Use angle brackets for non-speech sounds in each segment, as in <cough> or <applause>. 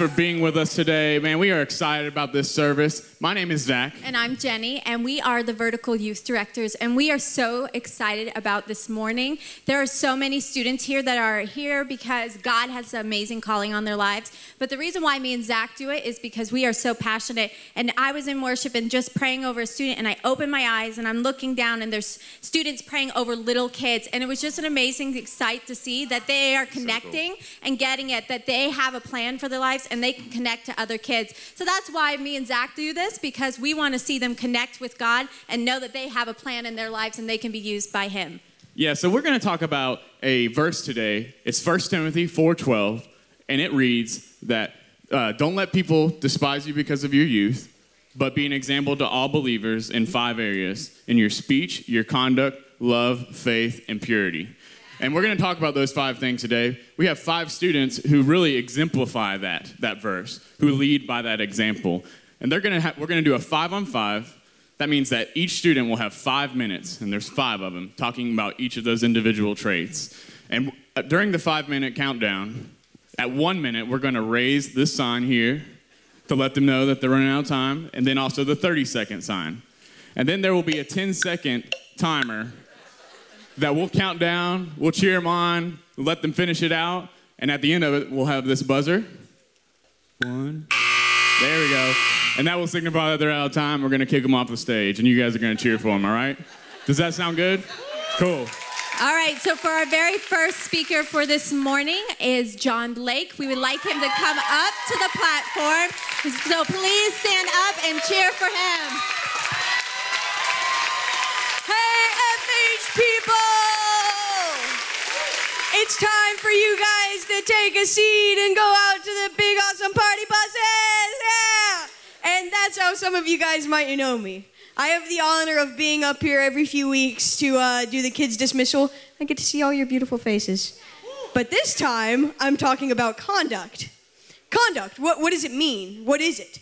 for being with us today. Man, we are excited about this service. My name is Zach. And I'm Jenny, and we are the Vertical Youth Directors, and we are so excited about this morning. There are so many students here that are here because God has an amazing calling on their lives. But the reason why me and Zach do it is because we are so passionate. And I was in worship and just praying over a student, and I opened my eyes and I'm looking down, and there's students praying over little kids. And it was just an amazing sight to see that they are connecting so cool. and getting it, that they have a plan for their lives and they can connect to other kids. So that's why me and Zach do this because we want to see them connect with God and know that they have a plan in their lives and they can be used by Him. Yeah, so we're going to talk about a verse today. It's 1 Timothy 4:12, and it reads that uh, don't let people despise you because of your youth, but be an example to all believers in five areas: in your speech, your conduct, love, faith, and purity. And we're going to talk about those five things today. We have five students who really exemplify that, that verse, who lead by that example. And they're gonna ha- we're going to do a five on five. That means that each student will have five minutes, and there's five of them, talking about each of those individual traits. And uh, during the five minute countdown, at one minute, we're going to raise this sign here to let them know that they're running out of time, and then also the 30 second sign. And then there will be a 10 second timer that we'll count down, we'll cheer them on, let them finish it out, and at the end of it, we'll have this buzzer. One. There we go. And that will signify that they're out of time. We're going to kick them off the stage, and you guys are going to cheer for them, all right? Does that sound good? Cool. All right, so for our very first speaker for this morning is John Blake. We would like him to come up to the platform. So please stand up and cheer for him. Hey, FH people! It's time for you guys to take a seat and go out to the big awesome party buses. Yeah! And that's how some of you guys might know me. I have the honor of being up here every few weeks to uh, do the kids' dismissal. I get to see all your beautiful faces. But this time, I'm talking about conduct. Conduct, what, what does it mean? What is it?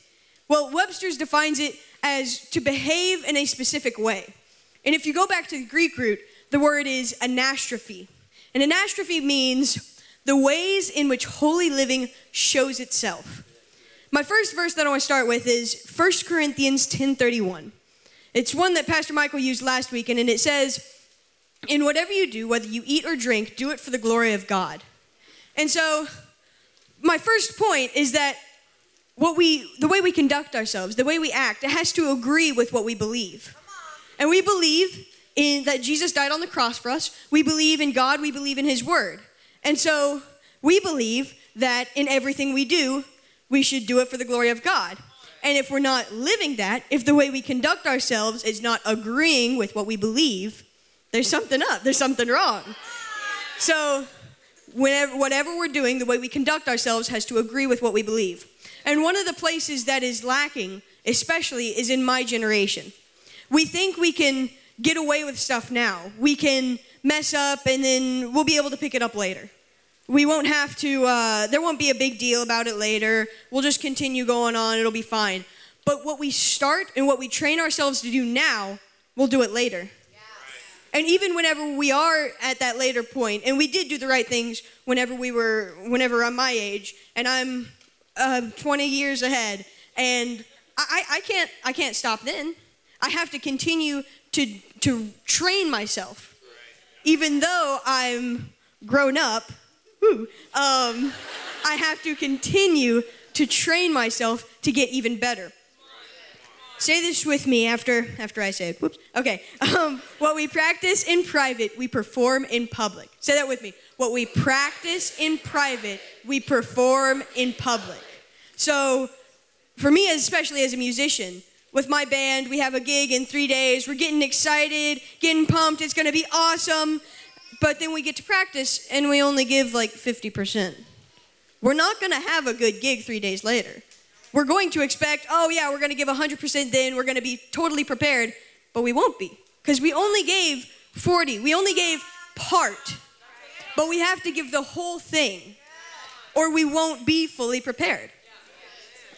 Well, Webster's defines it as to behave in a specific way. And if you go back to the Greek root, the word is anastrophe. And anastrophe means the ways in which holy living shows itself. My first verse that I want to start with is 1 Corinthians 10:31. It's one that Pastor Michael used last week and it says, "In whatever you do, whether you eat or drink, do it for the glory of God." And so my first point is that what we the way we conduct ourselves, the way we act, it has to agree with what we believe. And we believe in that Jesus died on the cross for us. We believe in God, we believe in his word. And so we believe that in everything we do, we should do it for the glory of God. And if we're not living that, if the way we conduct ourselves is not agreeing with what we believe, there's something up, there's something wrong. So, whenever, whatever we're doing, the way we conduct ourselves has to agree with what we believe. And one of the places that is lacking, especially, is in my generation. We think we can get away with stuff now. We can mess up and then we'll be able to pick it up later. We won't have to, uh, there won't be a big deal about it later. We'll just continue going on, it'll be fine. But what we start and what we train ourselves to do now, we'll do it later. And even whenever we are at that later point, and we did do the right things whenever we were, whenever I'm my age, and I'm uh, 20 years ahead, and I, I can't, I can't stop then. I have to continue to, to train myself. Even though I'm grown up, woo, um, I have to continue to train myself to get even better. Say this with me after after I say it. Whoops. Okay. Um, what we practice in private, we perform in public. Say that with me. What we practice in private, we perform in public. So, for me, especially as a musician, with my band. We have a gig in three days. We're getting excited, getting pumped. It's going to be awesome. But then we get to practice and we only give like 50%. We're not going to have a good gig three days later. We're going to expect, oh, yeah, we're going to give 100% then. We're going to be totally prepared. But we won't be because we only gave 40. We only gave part. But we have to give the whole thing or we won't be fully prepared.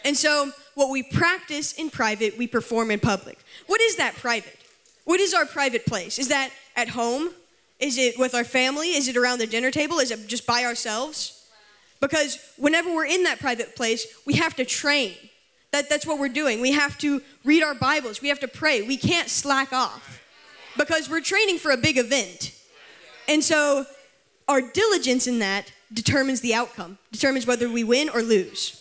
And so what we practice in private, we perform in public. What is that private? What is our private place? Is that at home? Is it with our family? Is it around the dinner table? Is it just by ourselves? Because whenever we're in that private place, we have to train. That, that's what we're doing. We have to read our Bibles, we have to pray. We can't slack off because we're training for a big event. And so our diligence in that determines the outcome, determines whether we win or lose.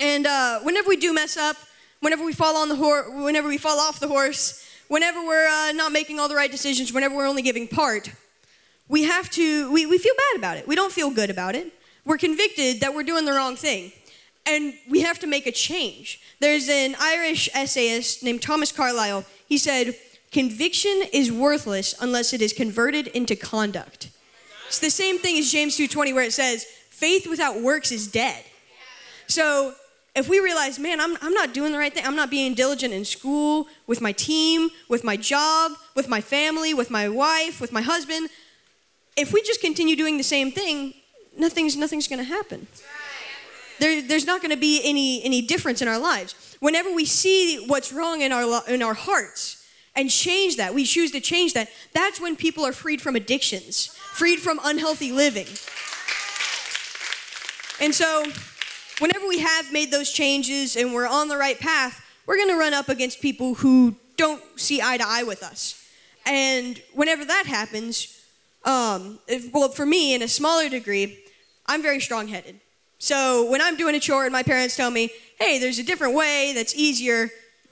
And uh, whenever we do mess up, whenever we fall on the horse, whenever we fall off the horse, whenever we're uh, not making all the right decisions, whenever we're only giving part, we have to, we, we feel bad about it. We don't feel good about it. We're convicted that we're doing the wrong thing. And we have to make a change. There's an Irish essayist named Thomas Carlyle. He said, Conviction is worthless unless it is converted into conduct. It's the same thing as James 2:20 where it says, faith without works is dead. So if we realize, man, I'm, I'm not doing the right thing, I'm not being diligent in school, with my team, with my job, with my family, with my wife, with my husband, if we just continue doing the same thing, nothing's, nothing's going to happen. There, there's not going to be any, any difference in our lives. Whenever we see what's wrong in our, in our hearts and change that, we choose to change that, that's when people are freed from addictions, freed from unhealthy living. And so, whenever we have made those changes and we're on the right path, we're going to run up against people who don't see eye to eye with us. And whenever that happens, um, if, well, for me, in a smaller degree, I'm very strong headed. So when I'm doing a chore and my parents tell me, hey, there's a different way that's easier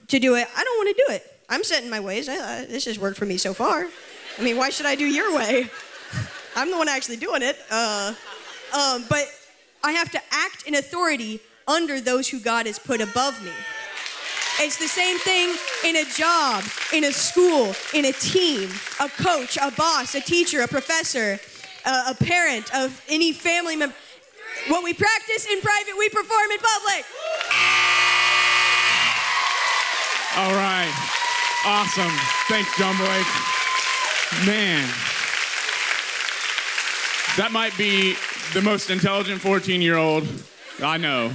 to do it, I don't want to do it. I'm set in my ways. I, this has worked for me so far. I mean, why should I do your way? <laughs> I'm the one actually doing it. Uh, um, but I have to act in authority under those who God has put above me. It's the same thing in a job, in a school, in a team, a coach, a boss, a teacher, a professor, a, a parent of any family member. What we practice in private, we perform in public. All right. Awesome. Thanks, John Blake. Man. That might be the most intelligent 14 year old I know.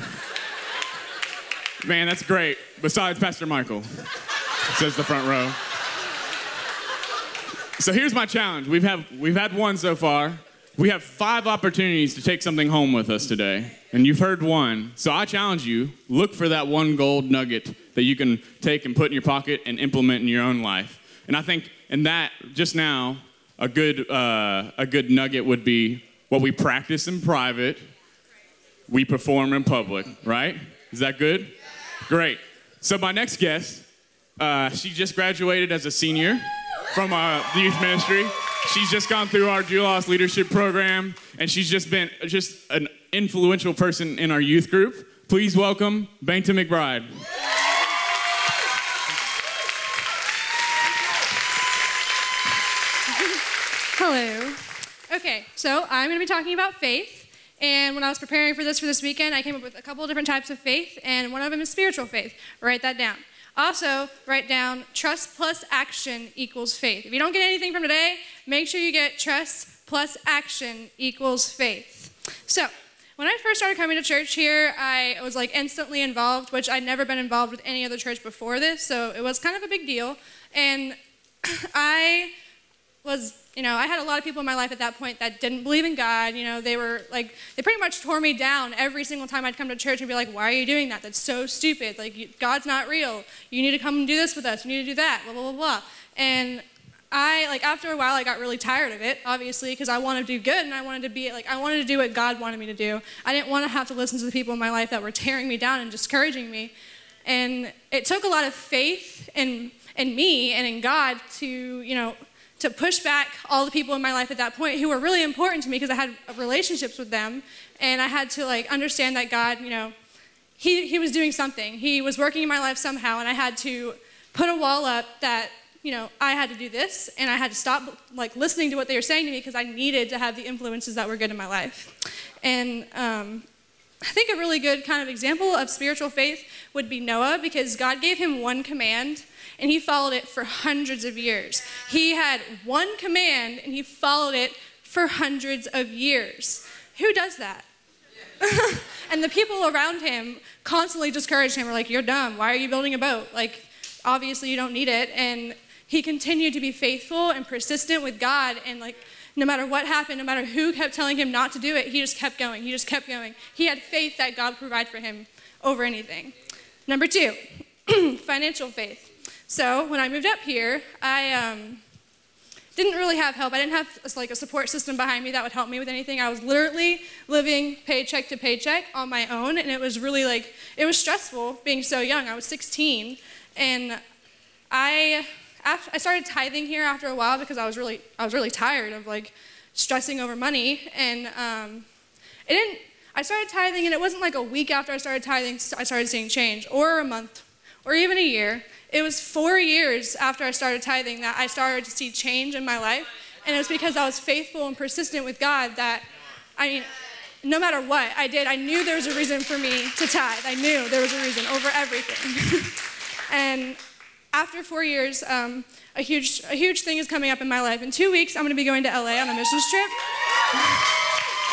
Man, that's great. Besides Pastor Michael, says the front row. So here's my challenge. We've, have, we've had one so far. We have five opportunities to take something home with us today, and you've heard one. So I challenge you look for that one gold nugget that you can take and put in your pocket and implement in your own life. And I think in that, just now, a good, uh, a good nugget would be what we practice in private, we perform in public, right? Is that good? Great. So my next guest, uh, she just graduated as a senior from uh, the youth ministry. She's just gone through our Julos leadership program, and she's just been just an influential person in our youth group. Please welcome Bangton McBride. Hello. Okay, so I'm going to be talking about faith. And when I was preparing for this for this weekend, I came up with a couple of different types of faith, and one of them is spiritual faith. Write that down. Also, write down trust plus action equals faith. If you don't get anything from today, make sure you get trust plus action equals faith. So, when I first started coming to church here, I was like instantly involved, which I'd never been involved with any other church before this, so it was kind of a big deal. And <clears throat> I was, you know, I had a lot of people in my life at that point that didn't believe in God. You know, they were like, they pretty much tore me down every single time I'd come to church and be like, why are you doing that? That's so stupid. Like, God's not real. You need to come and do this with us. You need to do that, blah, blah, blah, blah. And I, like, after a while, I got really tired of it, obviously, because I wanted to do good and I wanted to be, like, I wanted to do what God wanted me to do. I didn't want to have to listen to the people in my life that were tearing me down and discouraging me. And it took a lot of faith in, in me and in God to, you know, to push back all the people in my life at that point who were really important to me because I had relationships with them. And I had to like understand that God, you know, he, he was doing something. He was working in my life somehow, and I had to put a wall up that, you know, I had to do this, and I had to stop like listening to what they were saying to me because I needed to have the influences that were good in my life. And um, I think a really good kind of example of spiritual faith would be Noah because God gave him one command and he followed it for hundreds of years. He had one command and he followed it for hundreds of years. Who does that? <laughs> and the people around him constantly discouraged him, were like, You're dumb. Why are you building a boat? Like, obviously, you don't need it. And he continued to be faithful and persistent with God and like no matter what happened, no matter who kept telling him not to do it, he just kept going. He just kept going. He had faith that God would provide for him over anything. Number two, <clears throat> financial faith. So when I moved up here, I um, didn't really have help. I didn't have like a support system behind me that would help me with anything. I was literally living paycheck to paycheck on my own, and it was really like it was stressful being so young. I was 16, and I after, I started tithing here after a while because I was really I was really tired of like stressing over money, and um, it didn't. I started tithing, and it wasn't like a week after I started tithing I started seeing change, or a month, or even a year. It was four years after I started tithing that I started to see change in my life, and it was because I was faithful and persistent with God that I mean. No matter what I did, I knew there was a reason for me to tithe. I knew there was a reason over everything. <laughs> and after four years, um, a, huge, a huge thing is coming up in my life. In two weeks, I'm going to be going to LA on a missions trip.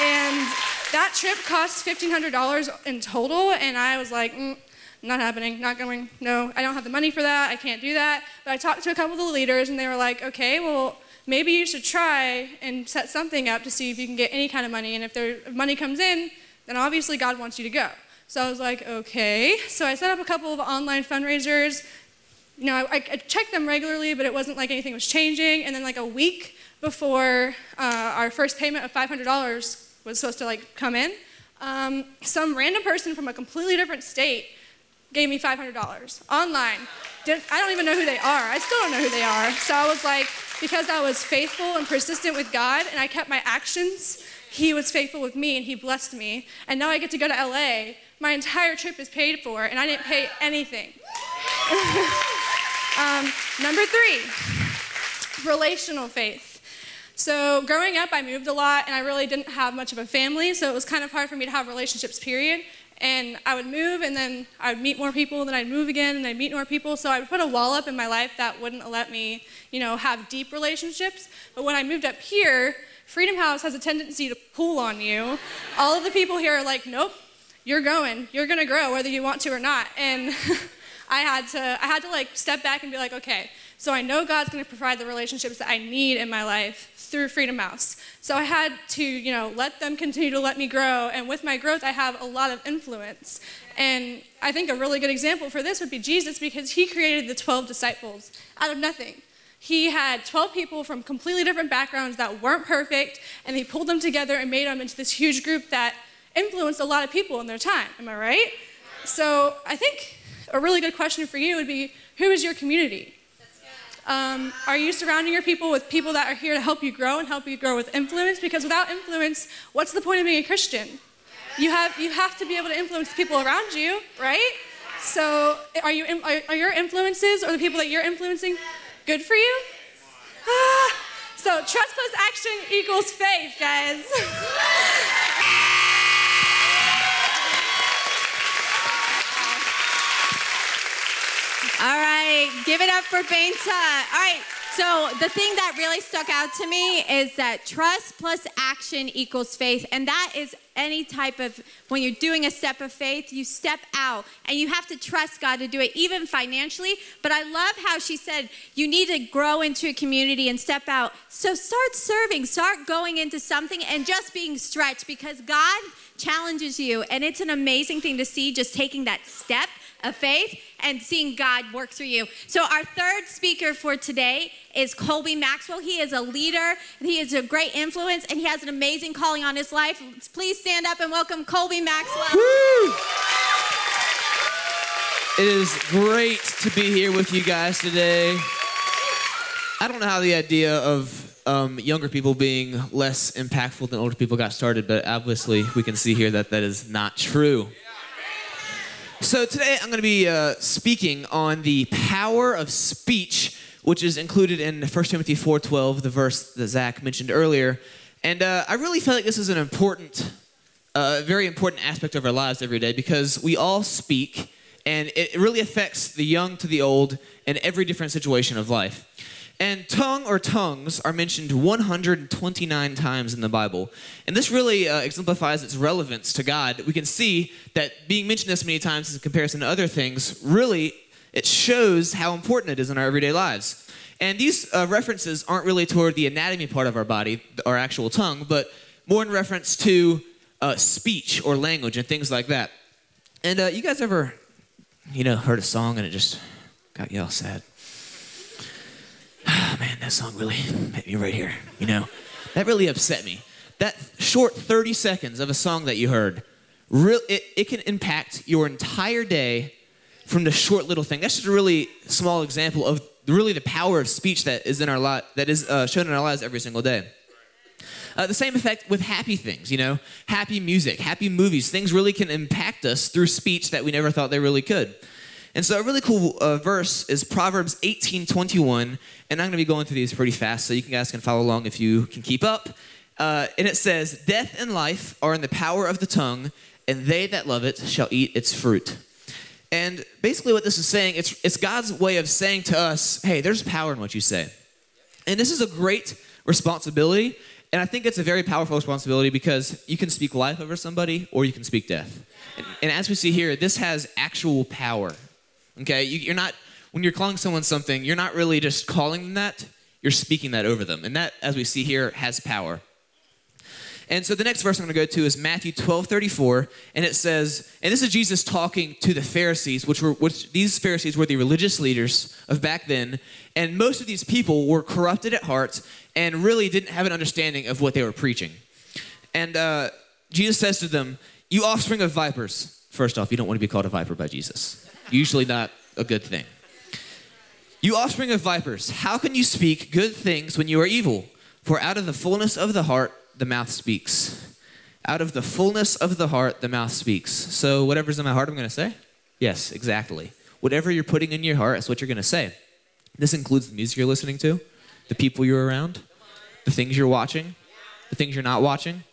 and that trip cost $1,500 in total, and I was like, mm, not happening, not going, no, I don't have the money for that, I can't do that. But I talked to a couple of the leaders, and they were like, okay, well, maybe you should try and set something up to see if you can get any kind of money, and if, there, if money comes in, then obviously God wants you to go. So I was like, okay. So I set up a couple of online fundraisers, you know, I, I, checked them regularly, but it wasn't like anything was changing. And then like a week before uh, our first payment of $500 was supposed to like come in, um, some random person from a completely different state gave me $500 online. Didn't, I don't even know who they are. I still don't know who they are. So I was like, because I was faithful and persistent with God and I kept my actions, He was faithful with me and He blessed me. And now I get to go to LA. My entire trip is paid for and I didn't pay anything. <laughs> Um, number three, relational faith. So, growing up, I moved a lot and I really didn't have much of a family, so it was kind of hard for me to have relationships, period. And I would move and then I would meet more people, and then I'd move again and I'd meet more people. So, I would put a wall up in my life that wouldn't let me, you know, have deep relationships. But when I moved up here, Freedom House has a tendency to pull on you. All of the people here are like, nope, you're going. You're going to grow whether you want to or not. And <laughs> I had to I had to like step back and be like, okay, so I know God's going to provide the relationships that I need in my life through Freedom House. So I had to, you know, let them continue to let me grow, and with my growth, I have a lot of influence. And I think a really good example for this would be Jesus because he created the 12 disciples out of nothing. He had 12 people from completely different backgrounds that weren't perfect, and he pulled them together and made them into this huge group that influenced a lot of people in their time. Am I right? So I think a really good question for you would be who is your community? Um, are you surrounding your people with people that are here to help you grow and help you grow with influence? Because without influence, what's the point of being a Christian? You have, you have to be able to influence people around you, right? So, are, you, are, are your influences or the people that you're influencing good for you? Ah, so, trust plus action equals faith, guys. <laughs> All right, give it up for Benta. All right, so the thing that really stuck out to me is that trust plus action equals faith. And that is any type of, when you're doing a step of faith, you step out and you have to trust God to do it, even financially. But I love how she said you need to grow into a community and step out. So start serving, start going into something and just being stretched because God challenges you. And it's an amazing thing to see just taking that step of faith and seeing God work through you. So, our third speaker for today is Colby Maxwell. He is a leader, he is a great influence, and he has an amazing calling on his life. Please stand up and welcome Colby Maxwell. It is great to be here with you guys today. I don't know how the idea of um, younger people being less impactful than older people got started, but obviously we can see here that that is not true. So today I'm going to be uh, speaking on the power of speech, which is included in 1 Timothy 4:12, the verse that Zach mentioned earlier. And uh, I really feel like this is an important, uh, very important aspect of our lives every day because we all speak, and it really affects the young to the old in every different situation of life. And tongue or tongues are mentioned 129 times in the Bible. And this really uh, exemplifies its relevance to God. We can see that being mentioned this many times in comparison to other things, really, it shows how important it is in our everyday lives. And these uh, references aren't really toward the anatomy part of our body, our actual tongue, but more in reference to uh, speech or language and things like that. And uh, you guys ever, you know, heard a song and it just got you all sad? Oh, man, that song really hit me right here. You know, that really upset me. That short 30 seconds of a song that you heard, real, it, it can impact your entire day from the short little thing. That's just a really small example of really the power of speech that is in our lot, that is uh, shown in our lives every single day. Uh, the same effect with happy things, you know, happy music, happy movies. Things really can impact us through speech that we never thought they really could. And so a really cool uh, verse is Proverbs 18:21, and I'm going to be going through these pretty fast, so you guys can follow along if you can keep up. Uh, and it says, "Death and life are in the power of the tongue, and they that love it shall eat its fruit." And basically, what this is saying, it's, it's God's way of saying to us, hey, there's power in what you say. And this is a great responsibility. And I think it's a very powerful responsibility because you can speak life over somebody or you can speak death. And, and as we see here, this has actual power. Okay? You, you're not, when you're calling someone something, you're not really just calling them that, you're speaking that over them. And that, as we see here, has power. And so the next verse I'm going to go to is Matthew 12, 34. And it says, and this is Jesus talking to the Pharisees, which were, which these Pharisees were the religious leaders of back then. And most of these people were corrupted at heart and really didn't have an understanding of what they were preaching. And uh, Jesus says to them, You offspring of vipers. First off, you don't want to be called a viper by Jesus. Usually not a good thing. You offspring of vipers, how can you speak good things when you are evil? For out of the fullness of the heart, the mouth speaks. Out of the fullness of the heart, the mouth speaks. So, whatever's in my heart, I'm going to say? Yes, exactly. Whatever you're putting in your heart, that's what you're going to say. This includes the music you're listening to, the people you're around, the things you're watching, the things you're not watching.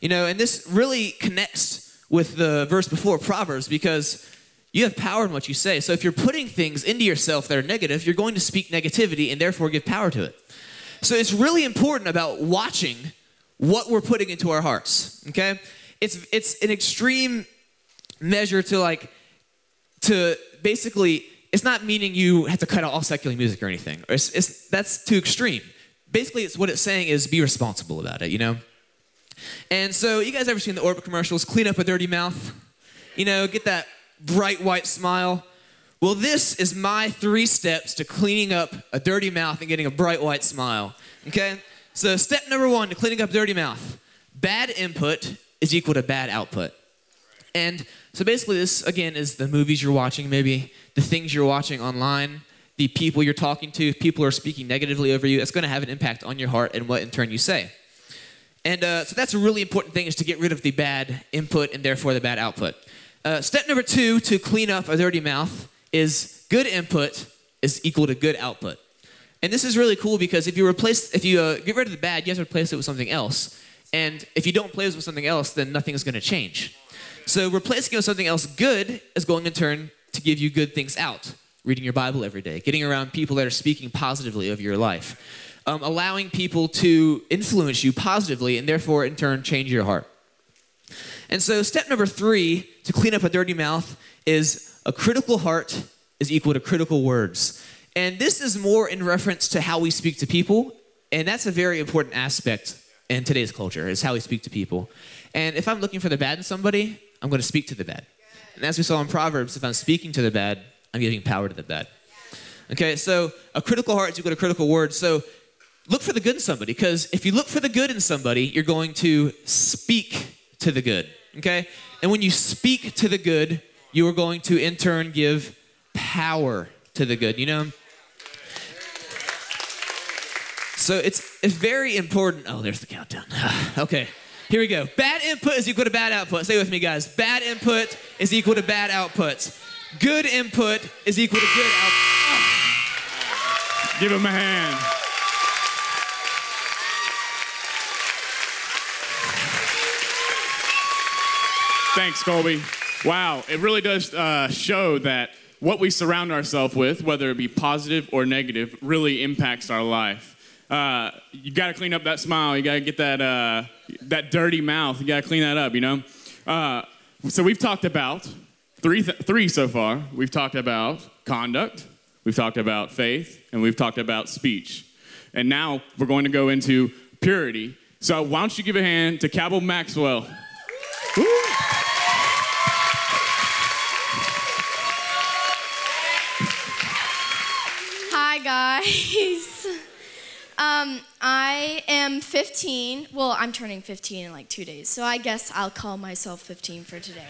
You know, and this really connects with the verse before, Proverbs, because you have power in what you say. So if you're putting things into yourself that are negative, you're going to speak negativity and therefore give power to it. So it's really important about watching what we're putting into our hearts. Okay? It's it's an extreme measure to like to basically it's not meaning you have to cut out all secular music or anything. It's, it's, that's too extreme. Basically, it's what it's saying is be responsible about it, you know? And so, you guys ever seen the Orbit commercials? Clean up a dirty mouth, you know, get that bright white smile. Well, this is my three steps to cleaning up a dirty mouth and getting a bright white smile, okay? So, step number one to cleaning up dirty mouth bad input is equal to bad output. And so, basically, this again is the movies you're watching, maybe the things you're watching online, the people you're talking to, if people are speaking negatively over you, it's going to have an impact on your heart and what in turn you say. And uh, so, that's a really important thing is to get rid of the bad input and therefore the bad output. Uh, step number two to clean up a dirty mouth is good input is equal to good output. And this is really cool because if you replace, if you uh, get rid of the bad, you have to replace it with something else. And if you don't replace it with something else, then nothing is going to change. So replacing it with something else good is going in turn to give you good things out. Reading your Bible every day, getting around people that are speaking positively of your life, um, allowing people to influence you positively and therefore in turn change your heart. And so, step number three to clean up a dirty mouth is a critical heart is equal to critical words. And this is more in reference to how we speak to people. And that's a very important aspect in today's culture, is how we speak to people. And if I'm looking for the bad in somebody, I'm going to speak to the bad. And as we saw in Proverbs, if I'm speaking to the bad, I'm giving power to the bad. Okay, so a critical heart is equal to critical words. So look for the good in somebody, because if you look for the good in somebody, you're going to speak to the good. Okay? And when you speak to the good, you are going to in turn give power to the good. You know? So it's, it's very important. Oh, there's the countdown. <sighs> okay, here we go. Bad input is equal to bad output. Stay with me, guys. Bad input is equal to bad output. Good input is equal to good output. Give him a hand. Thanks, Colby. Wow, it really does uh, show that what we surround ourselves with, whether it be positive or negative, really impacts our life. Uh, you got to clean up that smile. You got to get that uh, that dirty mouth. You got to clean that up. You know. Uh, so we've talked about three th- three so far. We've talked about conduct. we've talked about faith, and we've talked about speech. And now we're going to go into purity. So why don't you give a hand to Cabell Maxwell? Woo! Hi, guys. <laughs> Um, I am 15. Well, I'm turning 15 in like two days, so I guess I'll call myself 15 for today.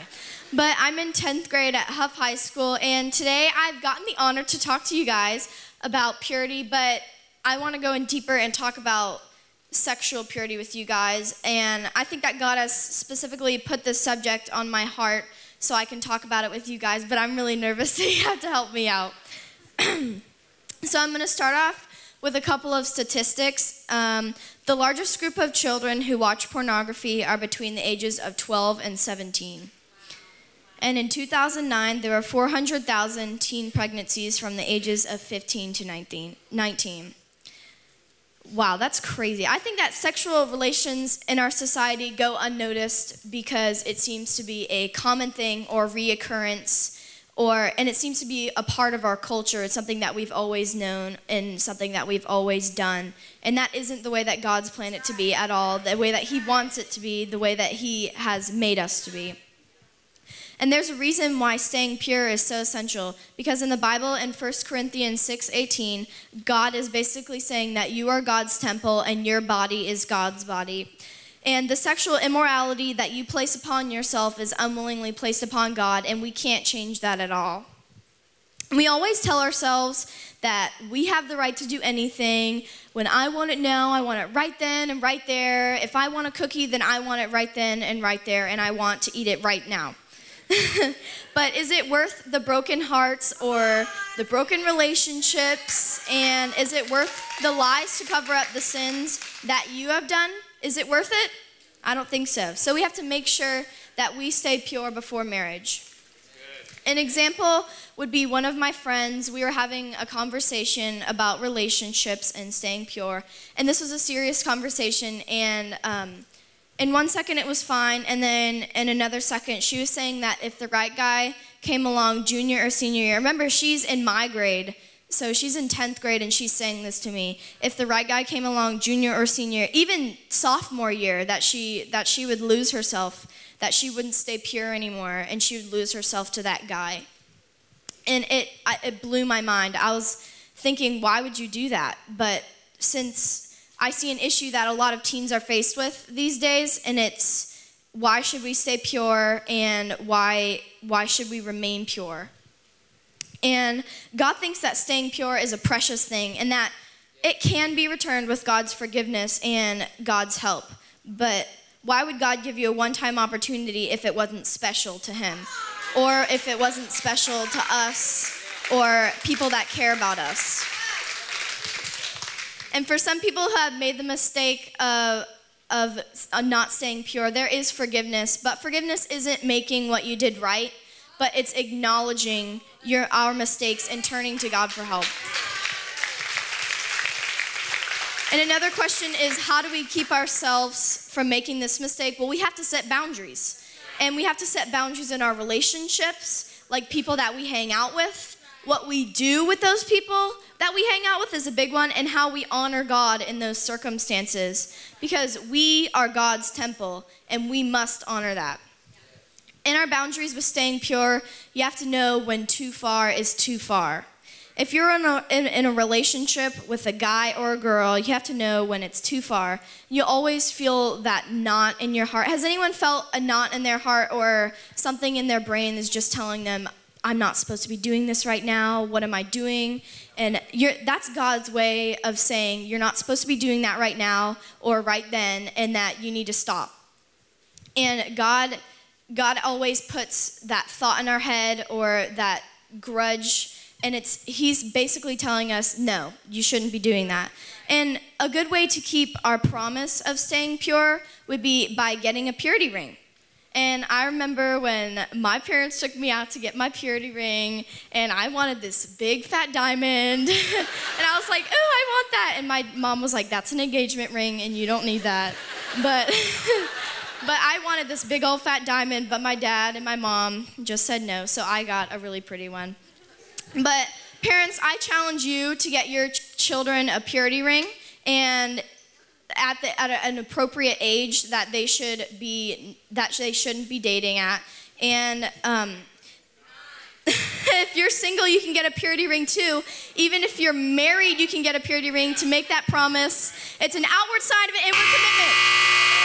But I'm in 10th grade at Hough High School, and today I've gotten the honor to talk to you guys about purity, but I want to go in deeper and talk about sexual purity with you guys. And I think that God has specifically put this subject on my heart so I can talk about it with you guys, but I'm really nervous, <laughs> so you have to help me out. <clears throat> so I'm going to start off with a couple of statistics. Um, the largest group of children who watch pornography are between the ages of 12 and 17. And in 2009, there were 400,000 teen pregnancies from the ages of 15 to 19. 19. Wow, that's crazy. I think that sexual relations in our society go unnoticed because it seems to be a common thing or reoccurrence or and it seems to be a part of our culture. It's something that we've always known and something that we've always done. And that isn't the way that god's planned it to be at all the way that he wants it to be the way that he has made us to be. And there's a reason why staying pure is so essential because in the bible in 1 corinthians 6.18 god is basically saying that you are god's temple and your body is god's body and the sexual immorality that you place upon yourself is unwillingly placed upon God, and we can't change that at all. We always tell ourselves that we have the right to do anything. When I want it now, I want it right then and right there. If I want a cookie, then I want it right then and right there, and I want to eat it right now. <laughs> but is it worth the broken hearts or the broken relationships? And is it worth the lies to cover up the sins that you have done? Is it worth it? I don't think so. So we have to make sure that we stay pure before marriage. An example would be one of my friends. We were having a conversation about relationships and staying pure. And this was a serious conversation. And um, in one second, it was fine. And then in another second, she was saying that if the right guy came along junior or senior year, remember, she's in my grade so she's in 10th grade and she's saying this to me. If the right guy came along junior or senior even sophomore year that she that she would lose herself that she wouldn't stay pure anymore and she would lose herself to that guy. And it it blew my mind. I was thinking why would you do that? But since i see an issue that a lot of teens are faced with these days and it's why should we stay pure and why why should we remain pure and God thinks that staying pure is a precious thing and that it can be returned with God's forgiveness and God's help. But why would God give you a one time opportunity if it wasn't special to Him? Or if it wasn't special to us or people that care about us? And for some people who have made the mistake of, of not staying pure, there is forgiveness. But forgiveness isn't making what you did right, but it's acknowledging your our mistakes and turning to God for help. And another question is how do we keep ourselves from making this mistake? Well, we have to set boundaries. And we have to set boundaries in our relationships, like people that we hang out with, what we do with those people that we hang out with is a big one, and how we honor God in those circumstances. Because we are God's temple, and we must honor that. In our boundaries with staying pure, you have to know when too far is too far. If you're in a, in, in, a relationship with a guy or a girl, you have to know when it's too far. You always feel that knot in your heart. Has anyone felt a knot in their heart or something in their brain is just telling them, I'm not supposed to be doing this right now. What am I doing? And that's God's way of saying you're not supposed to be doing that right now or right then, and that you need to stop. And God God always puts that thought in our head or that grudge and it's he's basically telling us no you shouldn't be doing that. And a good way to keep our promise of staying pure would be by getting a purity ring. And i remember when my parents took me out to get my purity ring and i wanted this big fat diamond. <laughs> And i was like oh i want that. And my mom was like that's an engagement ring and you don't need that. But <laughs> But I wanted this big old fat diamond, but my dad and my mom just said no, so I got a really pretty one. But parents, I challenge you to get your ch- children a purity ring and at, the, at a, an appropriate age that they should be that they shouldn't be dating at. And um, <laughs> if you're single you can get a purity ring too. Even if you're married you can get a purity ring to make that promise. It's an outward side of an inward commitment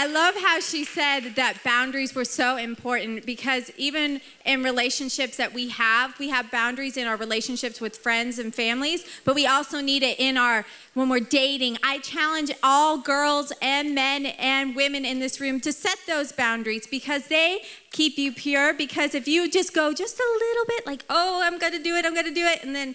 I love how she said that boundaries were so important because even in relationships that we have, we have boundaries in our relationships with friends and families, but we also need it in our when we're dating. I challenge all girls and men and women in this room to set those boundaries because they keep you pure because if you just go just a little bit like, "Oh, I'm going to do it. I'm going to do it." And then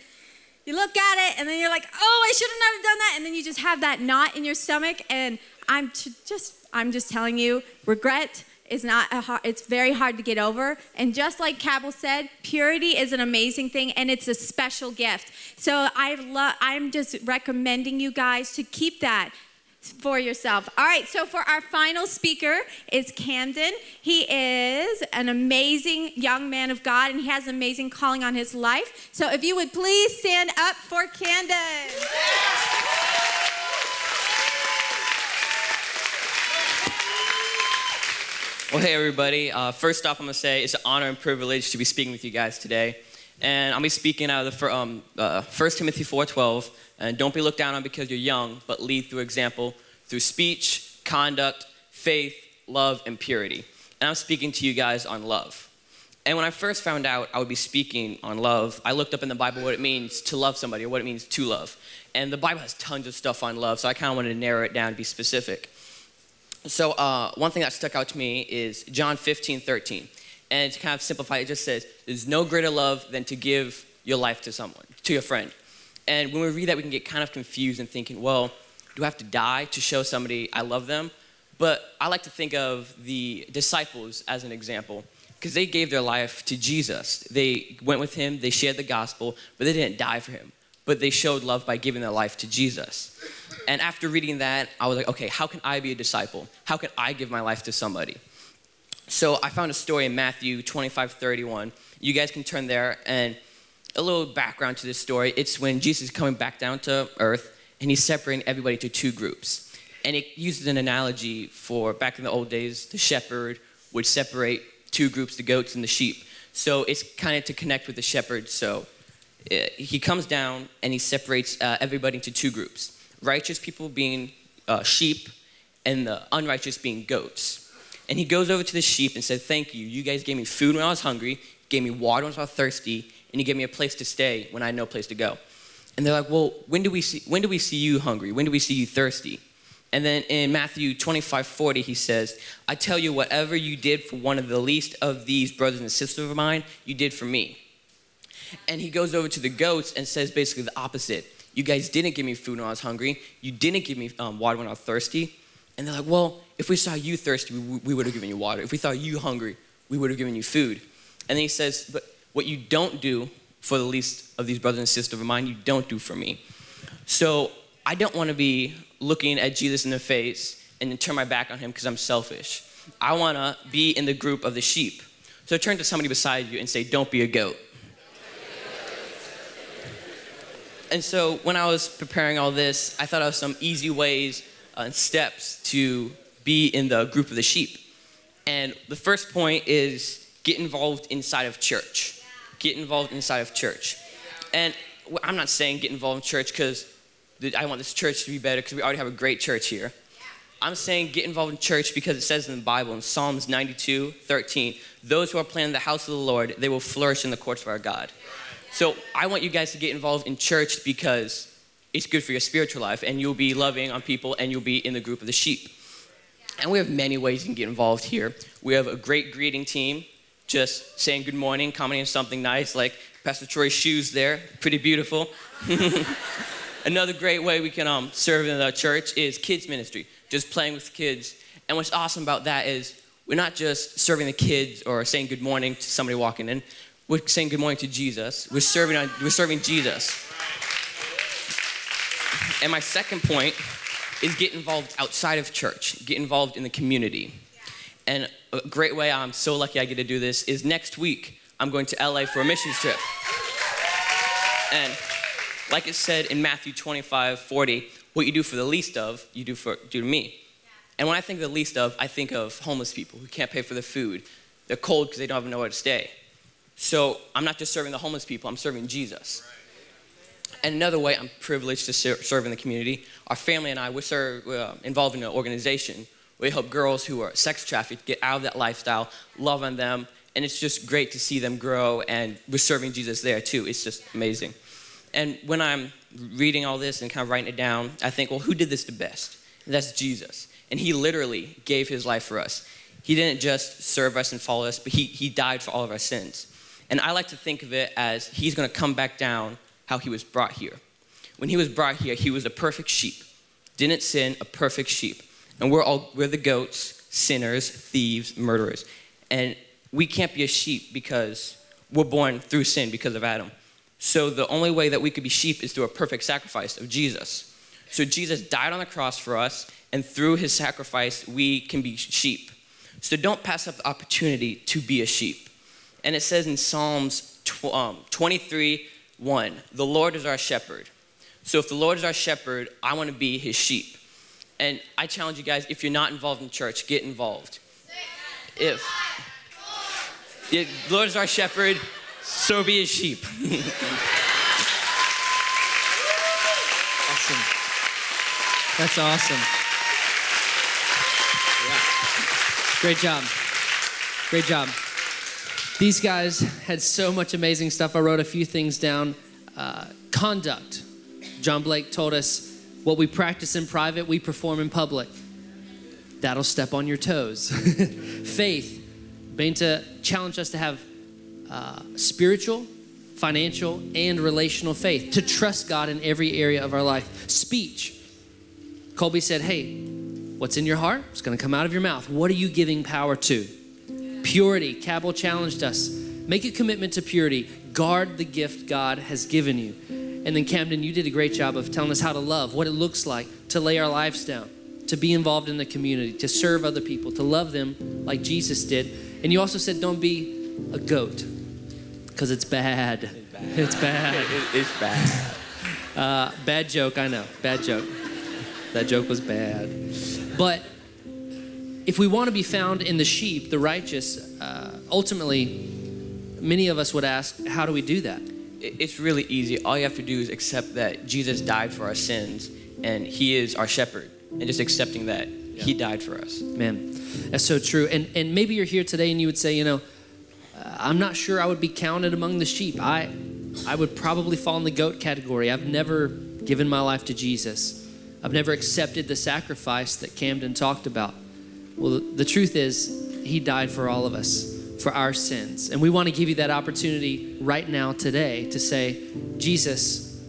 you look at it and then you're like, "Oh, I should have done that." And then you just have that knot in your stomach and I'm just I'm just telling you, regret is not hard, it's very hard to get over. And just like Cabell said, purity is an amazing thing and it's a special gift. So I love I'm just recommending you guys to keep that for yourself. All right, so for our final speaker is Camden. He is an amazing young man of God and he has an amazing calling on his life. So if you would please stand up for Camden. Well, hey, everybody. Uh, first off, I'm going to say it's an honor and privilege to be speaking with you guys today. And I'll be speaking out of the um, uh, 1 Timothy 4.12. And don't be looked down on because you're young, but lead through example, through speech, conduct, faith, love, and purity. And I'm speaking to you guys on love. And when I first found out I would be speaking on love, I looked up in the Bible what it means to love somebody or what it means to love. And the Bible has tons of stuff on love, so I kind of wanted to narrow it down and be specific. So uh, one thing that stuck out to me is John 15, 13. And to kind of simplify, it just says, there's no greater love than to give your life to someone, to your friend. And when we read that, we can get kind of confused and thinking, well, do I have to die to show somebody I love them? But I like to think of the disciples as an example because they gave their life to Jesus. They went with him, they shared the gospel, but they didn't die for him. But they showed love by giving their life to Jesus. And after reading that, I was like, okay, how can I be a disciple? How can I give my life to somebody? So I found a story in Matthew 25 31. You guys can turn there and a little background to this story. It's when Jesus is coming back down to earth and he's separating everybody to two groups. And it uses an analogy for back in the old days, the shepherd would separate two groups, the goats and the sheep. So it's kind of to connect with the shepherd. So he comes down and he separates uh, everybody into two groups righteous people being uh, sheep and the unrighteous being goats. And he goes over to the sheep and said, Thank you. You guys gave me food when I was hungry, gave me water when I was thirsty, and you gave me a place to stay when I had no place to go. And they're like, Well, when do we see, when do we see you hungry? When do we see you thirsty? And then in Matthew 25 40, he says, I tell you, whatever you did for one of the least of these brothers and sisters of mine, you did for me. And he goes over to the goats and says basically the opposite. You guys didn't give me food when I was hungry. You didn't give me um, water when I was thirsty. And they're like, well, if we saw you thirsty, we, we would have given you water. If we saw you hungry, we would have given you food. And then he says, but what you don't do for the least of these brothers and sisters of mine, you don't do for me. So I don't want to be looking at Jesus in the face and then turn my back on him because I'm selfish. I want to be in the group of the sheep. So turn to somebody beside you and say, don't be a goat. And so when I was preparing all this, I thought of some easy ways uh, and steps to be in the group of the sheep. And the first point is get involved inside of church. Get involved inside of church. And I'm not saying get involved in church because I want this church to be better because we already have a great church here. I'm saying get involved in church because it says in the Bible in Psalms 92 13, those who are planning the house of the Lord, they will flourish in the courts of our God. So I want you guys to get involved in church because it's good for your spiritual life and you'll be loving on people and you'll be in the group of the sheep. And we have many ways you can get involved here. We have a great greeting team, just saying good morning, commenting on something nice, like Pastor Troy's shoes there, pretty beautiful. <laughs> Another great way we can um, serve in the church is kids ministry, just playing with kids. And what's awesome about that is we're not just serving the kids or saying good morning to somebody walking in. We're saying good morning to Jesus. We're serving, on, we're serving Jesus. And my second point is get involved outside of church, get involved in the community. And a great way I'm so lucky I get to do this is next week I'm going to LA for a missions trip. And like it said in Matthew 25, 40, what you do for the least of, you do for do to me. And when I think of the least of, I think of homeless people who can't pay for their food. They're cold because they don't even know where to stay. So I'm not just serving the homeless people, I'm serving Jesus. And another way I'm privileged to ser- serve in the community, our family and I, we're, serve, we're uh, involved in an organization. We help girls who are sex trafficked get out of that lifestyle, love on them, and it's just great to see them grow, and we're serving Jesus there too. It's just amazing. And when I'm reading all this and kind of writing it down, I think, well, who did this the best? And that's Jesus. And he literally gave his life for us. He didn't just serve us and follow us, but he, he died for all of our sins. And I like to think of it as he's going to come back down how he was brought here. When he was brought here, he was a perfect sheep, didn't sin, a perfect sheep. And we're all we're the goats, sinners, thieves, murderers. And we can't be a sheep because we're born through sin because of Adam. So the only way that we could be sheep is through a perfect sacrifice of Jesus. So Jesus died on the cross for us, and through his sacrifice, we can be sheep. So don't pass up the opportunity to be a sheep. And it says in Psalms um, 23 1, the Lord is our shepherd. So if the Lord is our shepherd, I want to be his sheep. And I challenge you guys if you're not involved in church, get involved. If, if the Lord is our shepherd, so be his sheep. <laughs> Awesome. That's awesome. Great job. Great job. These guys had so much amazing stuff. I wrote a few things down. Uh, conduct. John Blake told us what we practice in private, we perform in public. That'll step on your toes. <laughs> Faith. Benta challenged us to have uh, spiritual, financial, and relational faith, to trust God in every area of our life. Speech. Colby said, Hey, what's in your heart? It's going to come out of your mouth. What are you giving power to? Purity. Cabell challenged us. Make a commitment to purity. Guard the gift God has given you. And then, Camden, you did a great job of telling us how to love, what it looks like to lay our lives down, to be involved in the community, to serve other people, to love them like Jesus did. And you also said, don't be a goat, because it's bad. <laughs> It's bad. It- it's bad. Uh, bad joke, I know. Bad joke. That joke was bad. But if we want to be found in the sheep, the righteous, uh, ultimately, many of us would ask, how do we do that? It's really easy. All you have to do is accept that Jesus died for our sins and he is our shepherd. And just accepting that he died for us. Man, that's so true. And and maybe you're here today and you would say, you know, uh, I'm not sure I would be counted among the sheep. I I would probably fall in the goat category. I've never given my life to Jesus. I've never accepted the sacrifice that Camden talked about. Well, the truth is, he died for all of us, for our sins. And we want to give you that opportunity right now today to say, Jesus,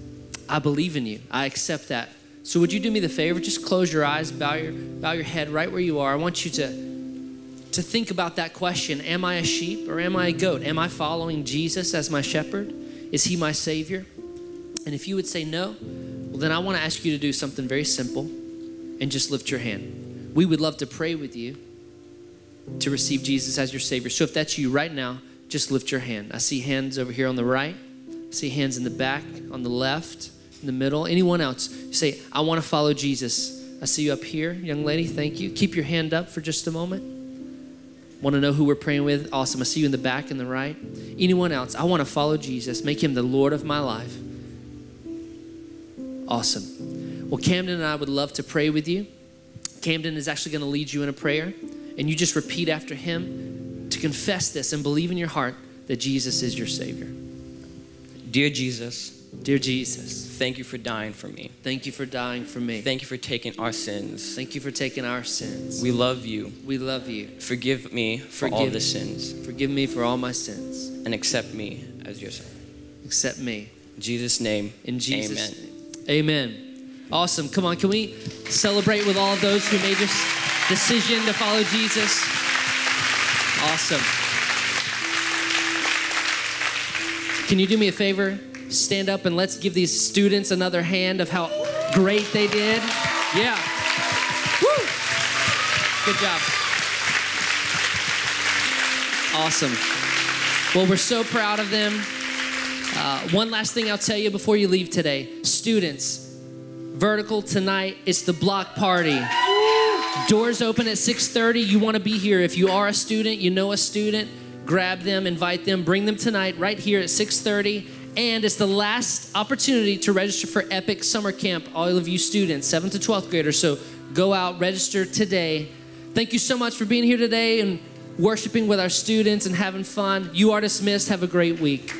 I believe in you. I accept that. So would you do me the favor? Just close your eyes, bow your bow your head right where you are. I want you to to think about that question. Am I a sheep or am I a goat? Am I following Jesus as my shepherd? Is he my savior? And if you would say no, well then I want to ask you to do something very simple and just lift your hand. We would love to pray with you to receive Jesus as your savior. So if that's you right now, just lift your hand. I see hands over here on the right. I see hands in the back, on the left, in the middle. Anyone else? Say, I want to follow Jesus. I see you up here, young lady. Thank you. Keep your hand up for just a moment. Want to know who we're praying with? Awesome. I see you in the back and the right. Anyone else? I want to follow Jesus. Make him the Lord of my life. Awesome. Well, Camden and I would love to pray with you. Camden is actually going to lead you in a prayer, and you just repeat after him to confess this and believe in your heart that Jesus is your Savior. Dear Jesus, Dear Jesus, thank you for dying for me. thank you for dying for me. Thank you for taking our sins. Thank you for taking our sins. We love you. We love you. Forgive me for all Forgive the me. sins Forgive me for all my sins. and accept me as your son. Accept me. In Jesus' name, In Jesus' amen. name. Amen. Awesome. Come on, can we celebrate with all of those who made this decision to follow Jesus? Awesome. Can you do me a favor? Stand up and let's give these students another hand of how great they did. Yeah. Woo! Good job. Awesome. Well, we're so proud of them. Uh, one last thing I'll tell you before you leave today. Students, Vertical tonight, it's the block party. Doors open at 6:30. You want to be here. If you are a student, you know a student, grab them, invite them, bring them tonight right here at 6:30. And it's the last opportunity to register for Epic Summer Camp, all of you students, 7th to 12th graders. So go out, register today. Thank you so much for being here today and worshiping with our students and having fun. You are dismissed. Have a great week.